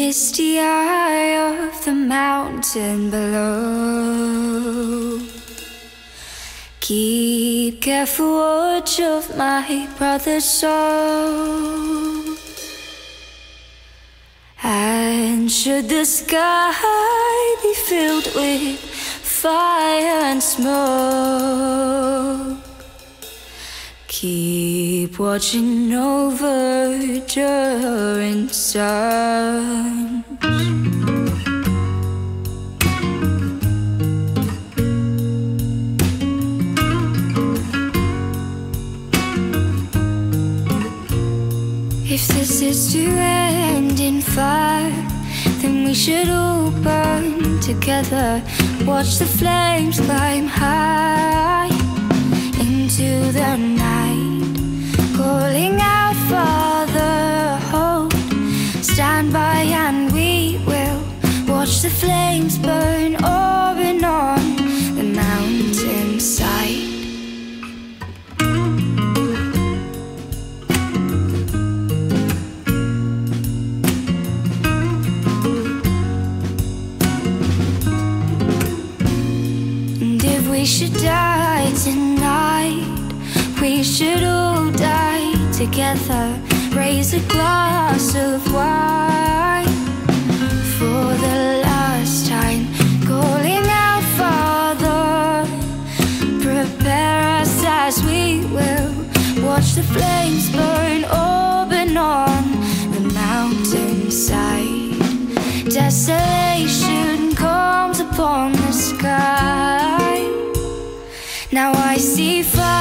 misty eye of the mountain below. Keep careful watch of my brother's soul. And should the sky be filled with fire and smoke, keep watching over Durin's sons. If this is to end in fire, then we should all burn together. Watch the flames climb high into the night, watch the flames burn open on the mountainside. And if we should die tonight, we should all die together. Raise a glass of wine watch the flames burn open on the mountainside. Desolation comes upon the sky. Now I see fire.